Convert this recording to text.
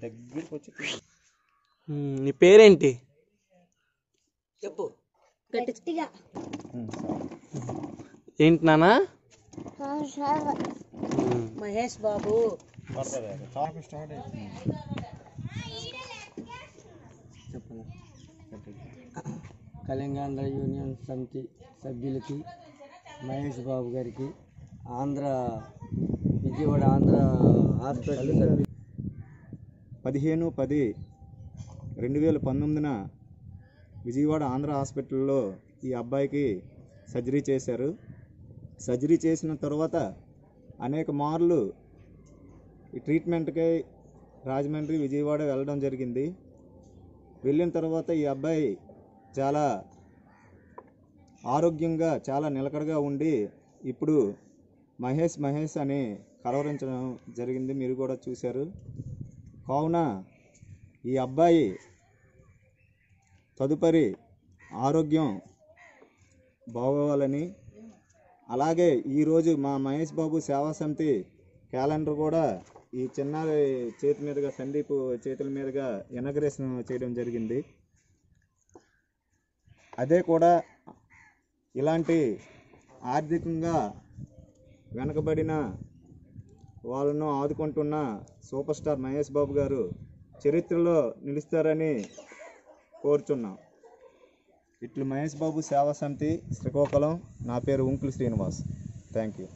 దగ్గరికి వచ్చి నీ పేరేంటి? చెప్పు. గట్టిగా. ఏంటి నానా మహేష్ బాబు. తెలంగాణ యూనియన్ సమితి సభ్యులకి మహేష్ బాబు గారికి ఆంధ్ర విజయవాడ ఆంధ్ర హాస్పిటల్ సభ్యులు పదిహేను పది రెండు వేల పంతొమ్మిదిన విజయవాడ ఆంధ్ర హాస్పిటల్లో ఈ అబ్బాయికి సర్జరీ చేశారు. సర్జరీ చేసిన తర్వాత అనేక మార్లు ఈ ట్రీట్మెంట్కై రాజమండ్రి విజయవాడ వెళ్ళడం జరిగింది. వెళ్ళిన తర్వాత ఈ అబ్బాయి చాలా ఆరోగ్యంగా చాలా నిలకడగా ఉండి ఇప్పుడు మహేష్ మహేష్ అని కలవరించడం జరిగింది. మీరు కూడా చూశారు. కావున ఈ అబ్బాయి తదుపరి ఆరోగ్యం బాగోవాలని అలాగే ఈరోజు మా మహేష్ బాబు సేవా సమితి క్యాలెండర్ కూడా ఈ చిన్న చేతి మీదుగా సందీప్ చేతుల మీదుగా ఇనాగ్రేషన్ చేయడం జరిగింది. అదే కూడా ఇలాంటి ఆర్థికంగా వెనకబడిన వాళ్ళను ఆదుకుంటున్న సూపర్ స్టార్ మహేష్ బాబు గారు చరిత్రలో నిలుస్తారని కోరుచున్నాం. ఇట్లు మహేష్ బాబు సేవా సమితి శ్రీకాకుళం. నా పేరు ఉంకులు శ్రీనివాస్. Thank you